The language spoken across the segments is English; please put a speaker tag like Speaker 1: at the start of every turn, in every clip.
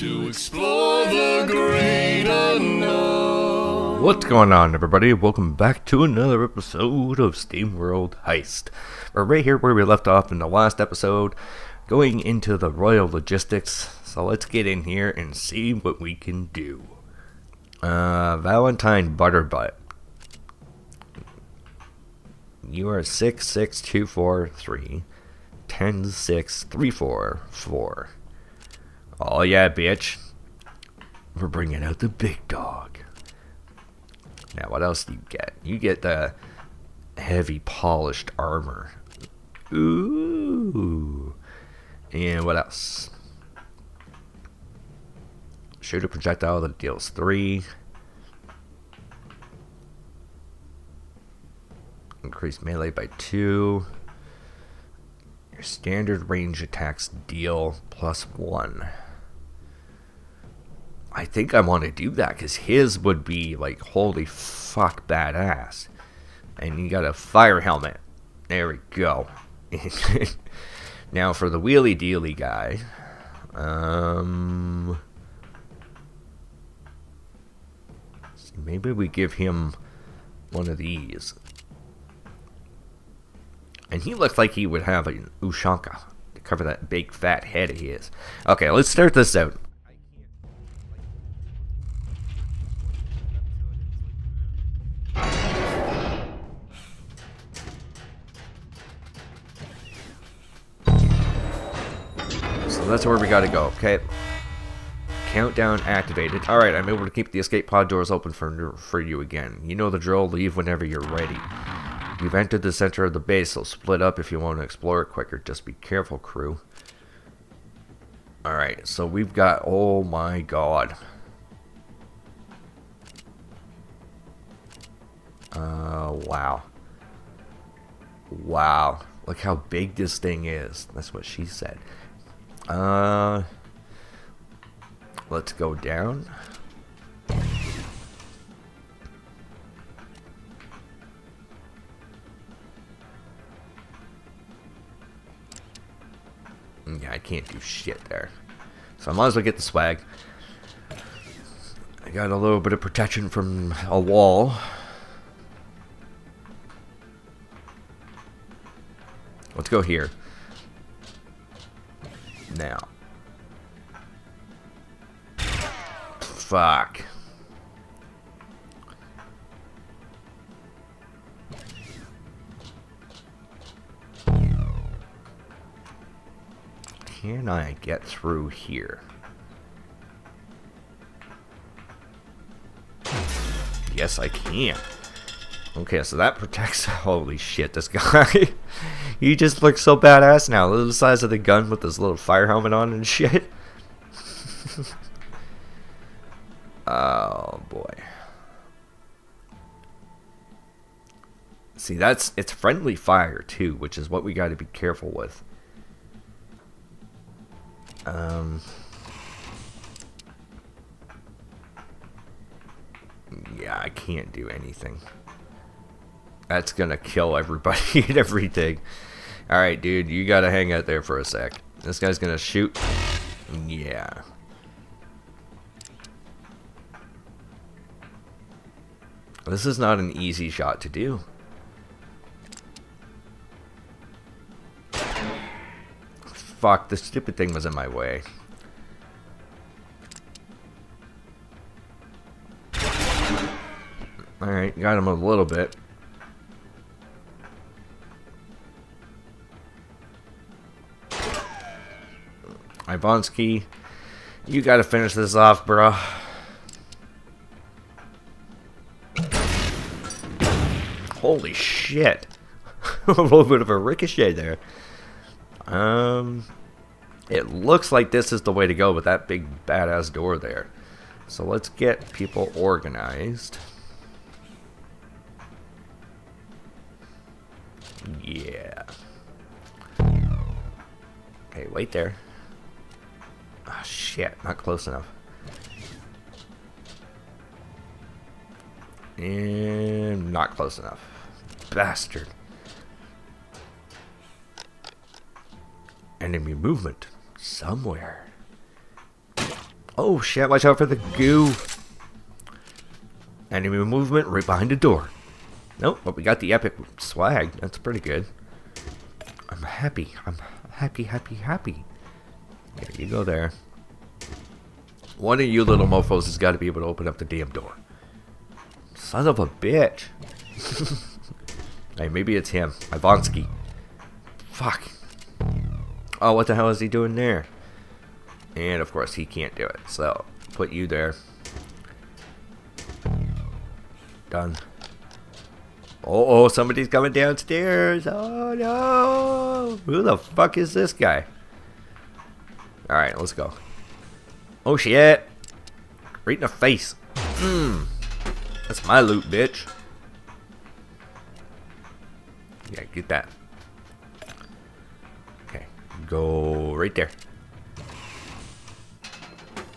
Speaker 1: to explore the great unknown.
Speaker 2: What's going on, everybody? Welcome back to another episode of SteamWorld Heist. We're right here where we left off in the last episode, going into the Royal Logistics. So let's get in here and see what we can do. Uh, Valentine Butterbutt. You are 66243 10634. Oh yeah, bitch. We're bringing out the big dog. Now, what else do you get? You get the heavy polished armor. Ooh. And what else? Shoot a projectile that deals three. Increase melee by two. Your standard range attacks deal plus one. I think I want to do that because his would be like holy fuck badass. And you got a fire helmet. There we go. now for the wheelie dealy guy. Um maybe we give him one of these. And he looks like he would have an Ushanka to cover that big fat head of his. Okay, let's start this out. That's where we gotta go, okay? Countdown activated. Alright, I'm able to keep the escape pod doors open for, for you again. You know the drill, leave whenever you're ready. You've entered the center of the base, so split up if you want to explore it quicker. Just be careful, crew. Alright, so we've got... Oh my god. Uh, wow. Wow. Look how big this thing is. That's what she said. Uh... Let's go down. Yeah, I can't do shit there. So I might as well get the swag. I got a little bit of protection from a wall. Let's go here. Now. Fuck. Can I get through here? Yes, I can. Okay, so that protects... Holy shit, this guy... he just looks so badass now. Look the size of the gun with this little fire helmet on and shit. oh, boy. See, that's... It's friendly fire, too, which is what we got to be careful with. Um, yeah, I can't do anything. That's gonna kill everybody and everything. Alright, dude, you gotta hang out there for a sec. This guy's gonna shoot. Yeah. This is not an easy shot to do. fuck, this stupid thing was in my way. Alright, got him a little bit. Ivanski, you gotta finish this off, bro. Holy shit. a little bit of a ricochet there. Um, it looks like this is the way to go with that big badass door there. So let's get people organized. Yeah. Okay, wait there. Oh, shit, not close enough. And not close enough. Bastard. enemy movement somewhere. Oh shit, watch out for the goo. Enemy movement right behind the door. Nope, but we got the epic swag. That's pretty good. I'm happy. I'm happy, happy, happy. There you go there. One of you little mofos has got to be able to open up the damn door. Son of a bitch. hey, maybe it's him. Ivanski. Fuck. Oh, what the hell is he doing there? And of course, he can't do it. So, put you there. Done. Oh, oh, somebody's coming downstairs. Oh, no. Who the fuck is this guy? Alright, let's go. Oh, shit. Right in the face. Mmm. That's my loot, bitch. Yeah, get that. Okay, go right there.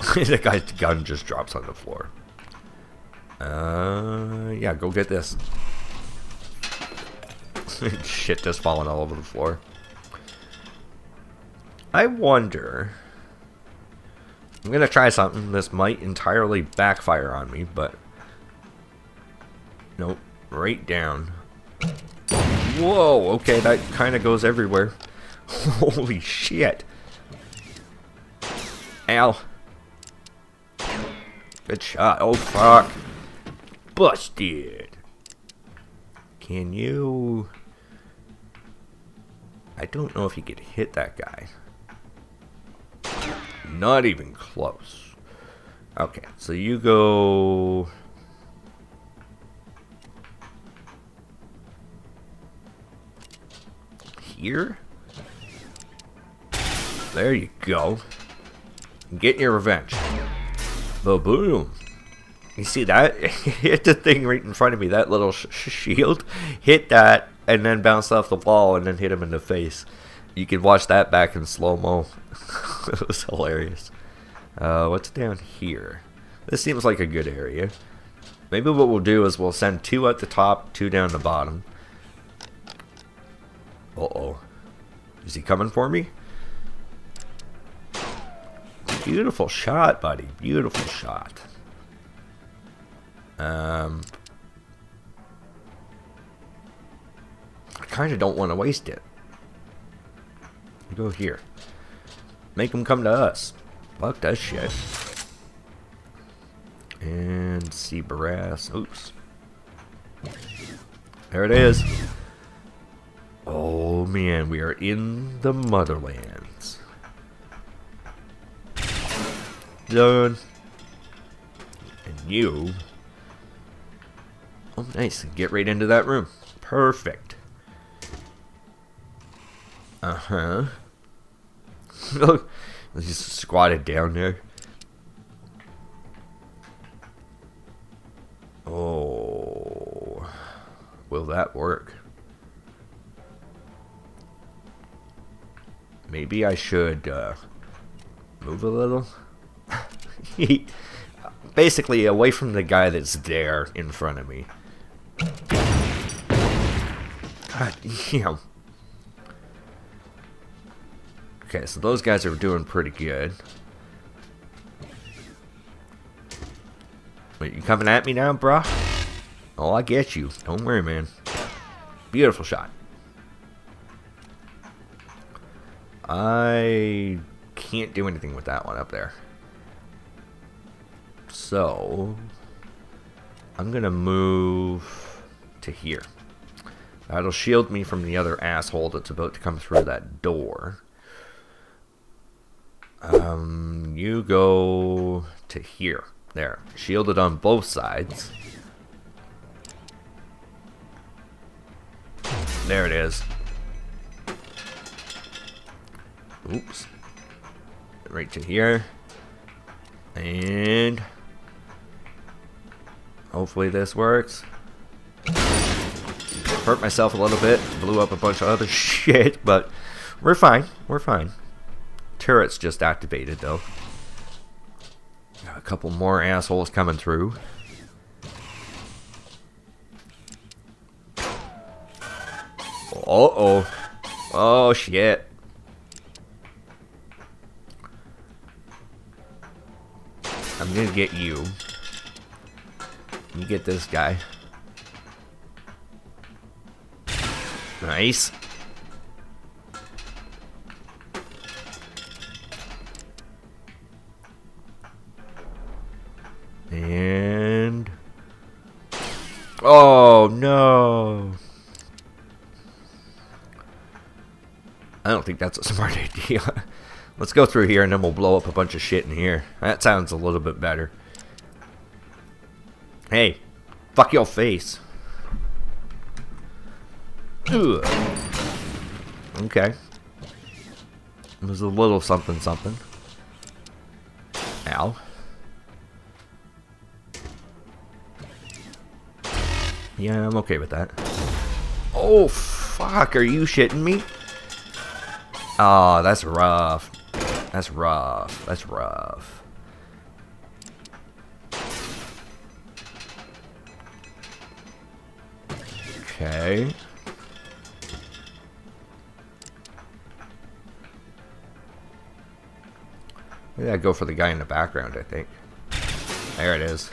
Speaker 2: the guy's gun just drops on the floor. Uh, yeah, go get this. Shit just falling all over the floor. I wonder... I'm gonna try something. This might entirely backfire on me, but... Nope. Right down. Whoa, okay, that kind of goes everywhere. Holy shit. Ow. Good shot. Oh, fuck. Busted. Can you... I don't know if you could hit that guy. Not even close. Okay, so you go... Here? There you go. Get your revenge. Ba-boom. You see that? hit the thing right in front of me, that little sh shield. Hit that, and then bounce off the wall, and then hit him in the face. You can watch that back in slow-mo. it was hilarious. Uh, what's down here? This seems like a good area. Maybe what we'll do is we'll send two at the top, two down the bottom. Uh-oh. Is he coming for me? Beautiful shot, buddy. Beautiful shot. Um, I kind of don't want to waste it. Go here. Make them come to us. Fuck that shit. And Seabrass. Oops. There it is. Oh man, we are in the motherlands. Done. And you. Oh, nice. Get right into that room. Perfect. Uh huh. Just squatted down there. Oh, will that work? Maybe I should uh, move a little. Basically, away from the guy that's there in front of me. God damn. Okay, so those guys are doing pretty good. Wait, you coming at me now, bruh? Oh, I get you. Don't worry, man. Beautiful shot. I can't do anything with that one up there. So, I'm going to move to here. That'll shield me from the other asshole that's about to come through that door. Um, you go to here. There. Shielded on both sides. There it is. Oops. Right to here. And hopefully this works. Hurt myself a little bit. Blew up a bunch of other shit, but we're fine. We're fine. Turret's just activated though. Got a couple more assholes coming through. Uh-oh. Oh, shit. I'm gonna get you. You get this guy. Nice. Oh, no. I don't think that's a smart idea. Let's go through here and then we'll blow up a bunch of shit in here. That sounds a little bit better. Hey, fuck your face. Ugh. Okay. It was a little something something. Ow. Yeah, I'm okay with that. Oh, fuck, are you shitting me? Oh, that's rough. That's rough. That's rough. Okay. Maybe I go for the guy in the background, I think. There it is.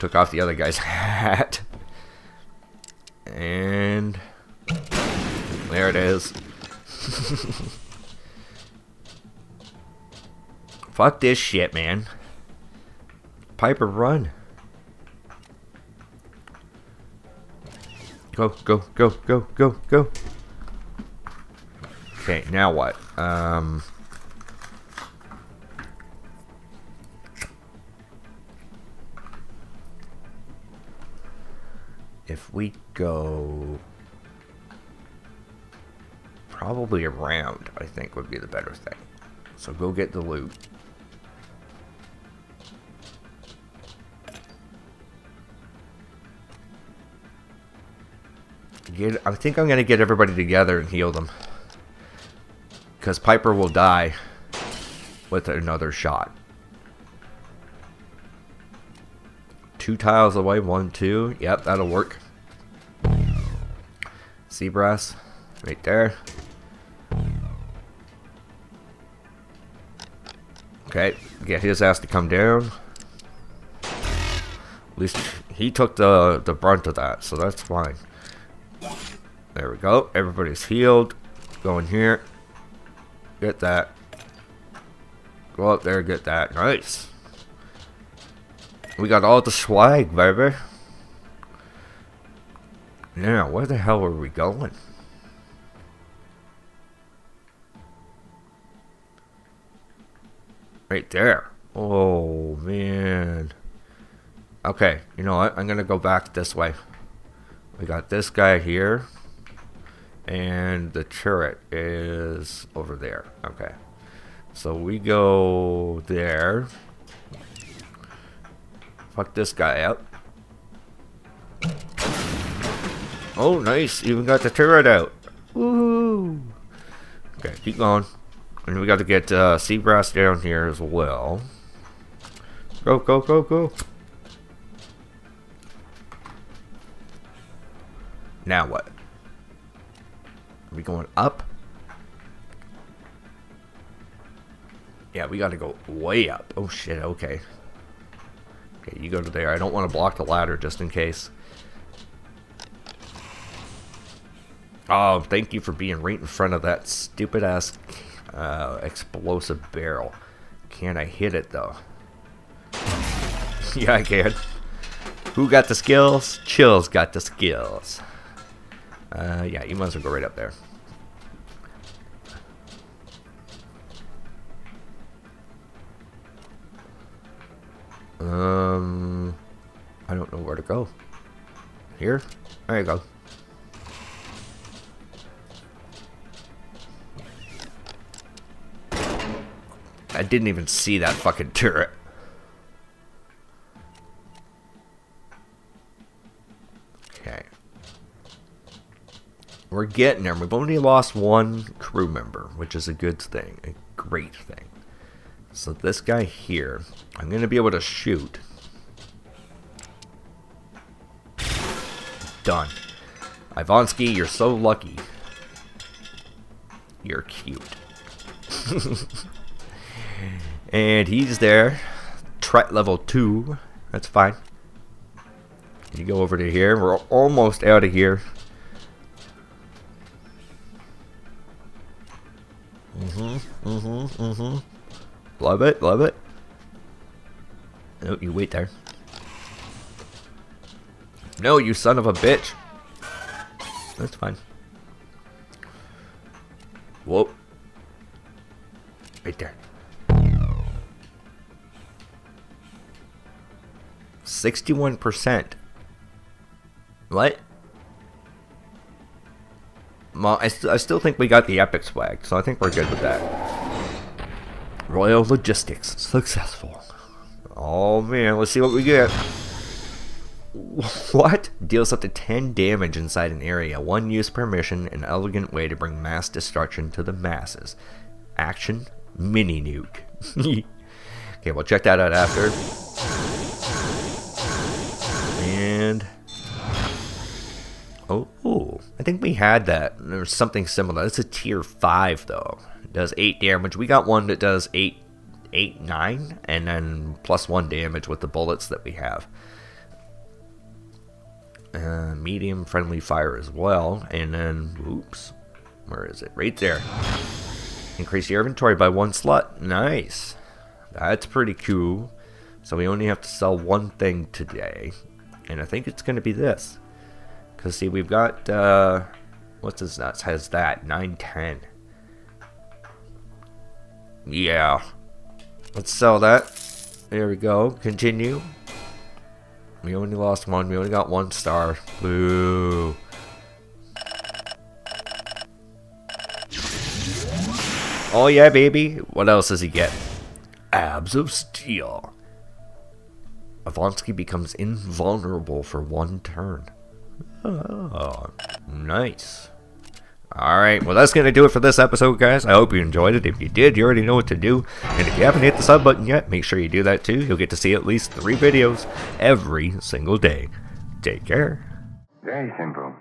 Speaker 2: Took off the other guy's hat. And... There it is. Fuck this shit, man. Piper, run. Go, go, go, go, go, go. Okay, now what? Um... If we go... Probably around, I think, would be the better thing. So go get the loot. Get, I think I'm going to get everybody together and heal them. Because Piper will die with another shot. Two tiles away, one, two. Yep, that'll work. Seabrass, right there. Okay, get his ass to come down. At least he took the, the brunt of that, so that's fine. There we go. Everybody's healed. Go in here. Get that. Go up there, get that. Nice. We got all the swag, baby. Now, where the hell are we going? Right there. Oh, man. Okay, you know what? I'm going to go back this way. We got this guy here. And the turret is over there. Okay. So we go there. Fuck this guy up. Oh, nice. Even got the turret out. Woohoo. Okay, keep going. And we got to get uh, Seabrass down here as well. Go, go, go, go. Now what? Are we going up? Yeah, we got to go way up. Oh shit, okay. Okay, you go to there. I don't want to block the ladder just in case. Oh, thank you for being right in front of that stupid ass uh, explosive barrel. Can I hit it though? yeah, I can. Who got the skills? Chill's got the skills. Uh, yeah, you might as well go right up there. Um, I don't know where to go. Here? There you go. I didn't even see that fucking turret. Okay. We're getting there. We've only lost one crew member, which is a good thing. A great thing. So this guy here, I'm going to be able to shoot. Done. Ivanski, you're so lucky. You're cute. and he's there. Tret level 2. That's fine. You go over to here. We're almost out of here. Mm-hmm, mm-hmm, mm-hmm. Love it, love it. Oh, you wait there. No, you son of a bitch. That's fine. Whoa. Right there. 61%. What? Well, I, st I still think we got the epic swag, so I think we're good with that. Royal Logistics. Successful. Oh man, let's see what we get. What? Deals up to 10 damage inside an area. One use per mission, an elegant way to bring mass destruction to the masses. Action, mini nuke. okay, we'll check that out after. And... Oh, ooh, I think we had that. There's something similar. It's a tier 5, though. It does 8 damage. We got one that does 8, 8, 9, and then plus 1 damage with the bullets that we have. Uh, medium friendly fire as well. And then, oops, where is it? Right there. Increase your inventory by one slot. Nice. That's pretty cool. So we only have to sell one thing today. And I think it's going to be this. Because, see, we've got, uh, what's his nuts? Has that, 910. Yeah. Let's sell that. There we go. Continue. We only lost one. We only got one star. Boo. Oh yeah, baby. What else does he get? Abs of Steel. Ivanski becomes invulnerable for one turn. Oh, nice. Alright, well that's going to do it for this episode, guys. I hope you enjoyed it. If you did, you already know what to do. And if you haven't hit the sub button yet, make sure you do that too. You'll get to see at least three videos every single day. Take care.
Speaker 3: Very simple.